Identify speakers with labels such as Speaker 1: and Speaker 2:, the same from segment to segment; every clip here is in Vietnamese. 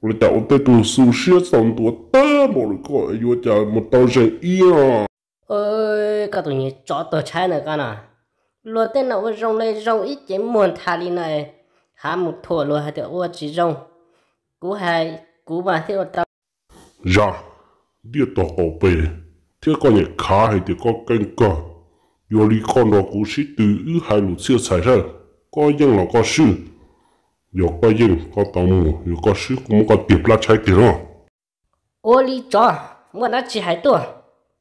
Speaker 1: 我找这种熟食上多大么的快，我讲么到人一样。
Speaker 2: Ơi các tụi nhỉ chó tờ trái này cái nào luôn tên nào rong này rong ít chỉ muốn thà đi này. Há một thua luôn hay được chỉ rong. Cú hai cú mà theo tao.
Speaker 1: Ra đi tàu hậu bề. Thế có nhà khá hay thì có canh cờ yêu lý con đó cú sĩ từ ư hai lũ xia xài ra. Có dân là có sư. Yêu có dân có tàu mù yêu có sư cũng có tiệp lá trái tiền rồi
Speaker 2: ô lý chó muốn nó chỉ hai tuổi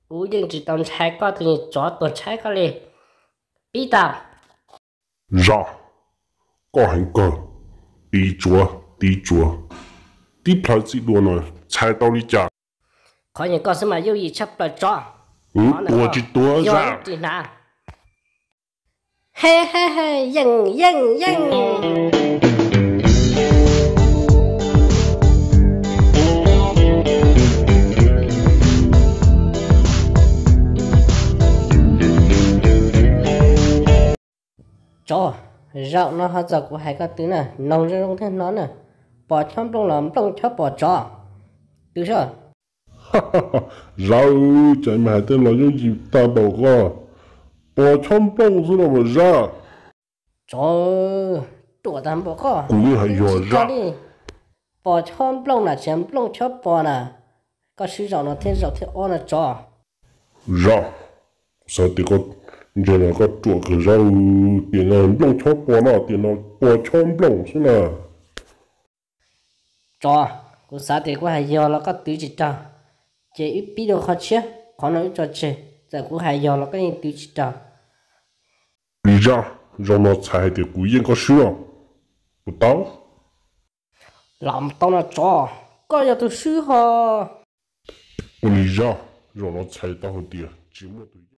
Speaker 2: cú dân chỉ tao trái có tụi nhỉ chó tờ trái cái này bị tao.
Speaker 1: Ra có hành cờ. Đi chúa đi chúa. Đi phải gì luôn rồi trái tao đi chả
Speaker 2: có những con xem mà yêu gì chấp là chó.
Speaker 1: Ừ tua chỉ tua
Speaker 2: Yo
Speaker 1: ra
Speaker 2: chỉ na he he he yang cho rau nó hết giờ của hai cái thứ này nông ra trong thế nó nè. Bỏ chấm trong lòng trong chấm bỏ cho được chưa?
Speaker 1: Rau chạy mà tên là những gì ta bảo có. Bỏ chăm bông xuống là mà ra.
Speaker 2: Cho tụi ta bỏ khó
Speaker 1: cũng như hay
Speaker 2: cho
Speaker 1: ra
Speaker 2: bỏ chấm lông là chấm lông chấm bỏ nè. Có sử dụng nó thế dụng thế ô là cho
Speaker 1: ra sao thì có giờ là có chỗ cửa rau tiền là đông chó bò nó tiền nó bò chó đông xí nè
Speaker 2: cho cô xã thì có hay giờ là có tứ chỉ cho. Chị ít biết đâu khó chứ khó nói cho chị giờ cô hay giờ là có những tứ chỉ cho.
Speaker 1: Lý do rồi nó xài thì cũng yên có sửa. Của tao.
Speaker 2: Làm tao là cho. Có giờ tôi sửa hả?
Speaker 1: Lý do do nó xài tao tiền chỉ một